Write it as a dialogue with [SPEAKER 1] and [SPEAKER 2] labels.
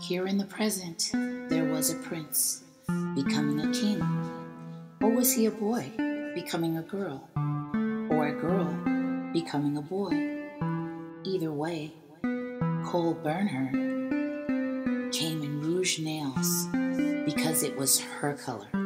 [SPEAKER 1] Here in the present, there was a prince becoming a king. Or was he a boy becoming a girl? Or a girl becoming a boy? Either way, Cole Burner came in rouge nails because it was her color.